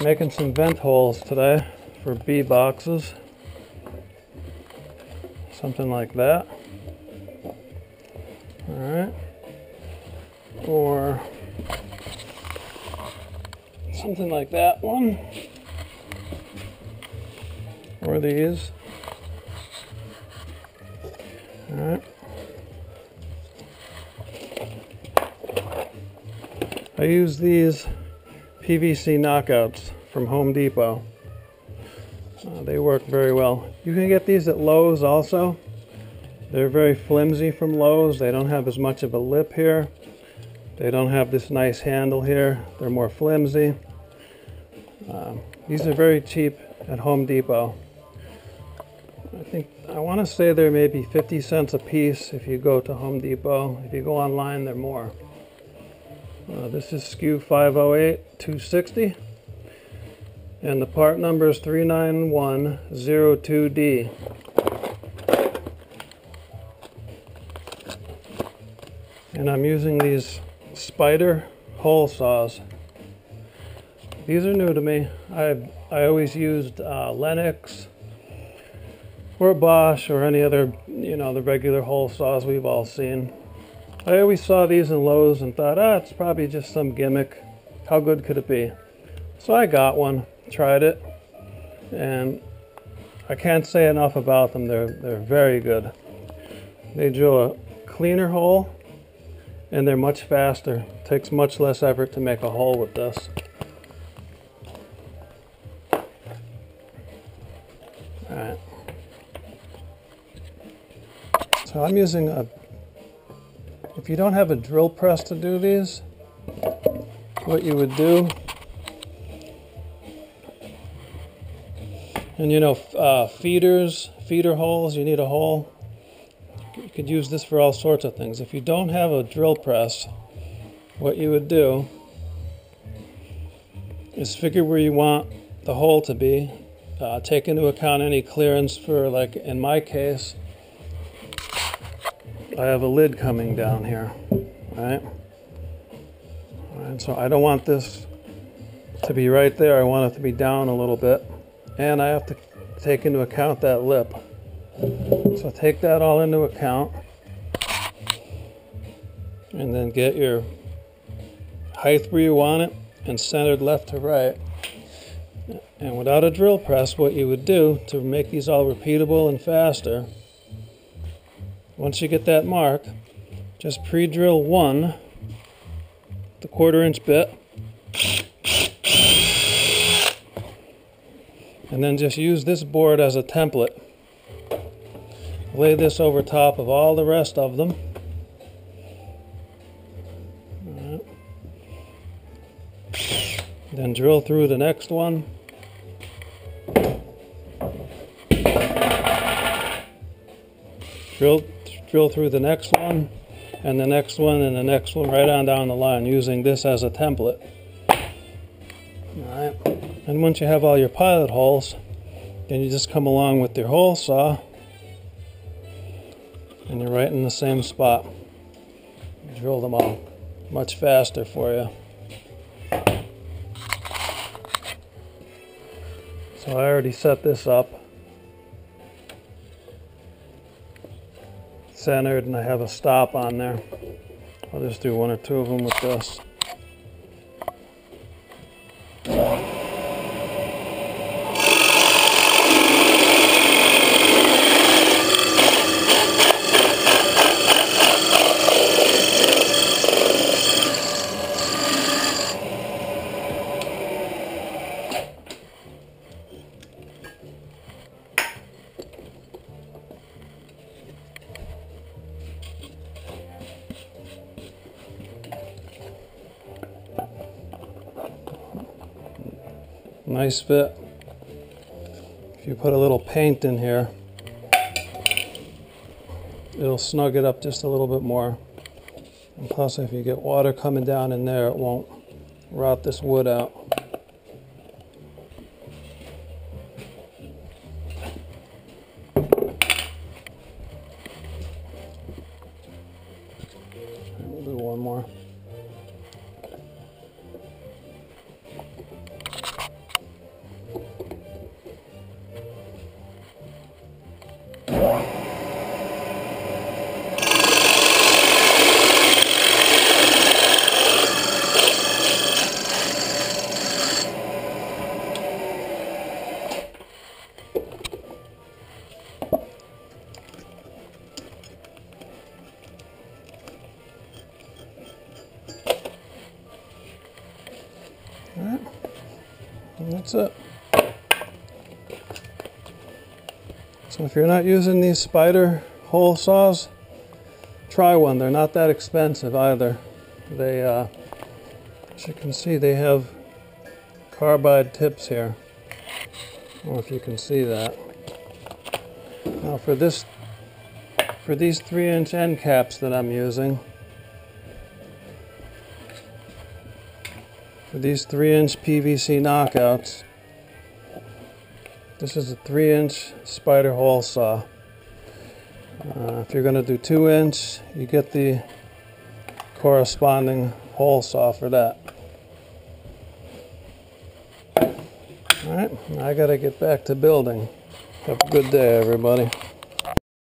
Making some vent holes today for bee boxes. Something like that. Alright. Or something like that one. Or these. Alright. I use these PVC knockouts from Home Depot. Uh, they work very well. You can get these at Lowe's also. They're very flimsy from Lowe's. They don't have as much of a lip here. They don't have this nice handle here. They're more flimsy. Um, these are very cheap at Home Depot. I think I want to say they're maybe 50 cents a piece if you go to Home Depot. If you go online, they're more. Uh, this is SKU 508-260 and the part number is 39102D. And I'm using these Spyder hole saws. These are new to me. I I always used uh, Lenox or Bosch or any other, you know, the regular hole saws we've all seen. I always saw these in Lowe's and thought, ah, it's probably just some gimmick. How good could it be? So I got one, tried it, and I can't say enough about them. They're, they're very good. They drill a cleaner hole and they're much faster. It takes much less effort to make a hole with this. Alright. So I'm using a if you don't have a drill press to do these, what you would do, and you know, uh, feeders, feeder holes, you need a hole. You could use this for all sorts of things. If you don't have a drill press, what you would do is figure where you want the hole to be, uh, take into account any clearance for, like in my case, I have a lid coming down here, right? And so I don't want this to be right there. I want it to be down a little bit. And I have to take into account that lip. So take that all into account. And then get your height where you want it and centered left to right. And without a drill press, what you would do to make these all repeatable and faster once you get that mark, just pre-drill one, the quarter inch bit, and then just use this board as a template. Lay this over top of all the rest of them. Then drill through the next one. Drill drill through the next one and the next one and the next one right on down the line using this as a template. And once you have all your pilot holes, then you just come along with your hole saw and you're right in the same spot. Drill them all much faster for you. So I already set this up. centered and I have a stop on there. I'll just do one or two of them with this. Nice fit. If you put a little paint in here, it'll snug it up just a little bit more. And plus, if you get water coming down in there, it won't rot this wood out. That's it. So if you're not using these Spyder hole saws, try one. They're not that expensive either. They, uh, as you can see, they have carbide tips here. I don't know if you can see that. Now for this, for these three inch end caps that I'm using, for these three inch PVC knockouts, this is a three inch Spyder hole saw. Uh, if you're going to do two inch, you get the corresponding hole saw for that. All right, I got to get back to building. Have a good day, everybody.